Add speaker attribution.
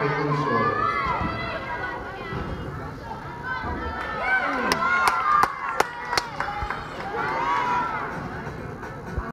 Speaker 1: Feito no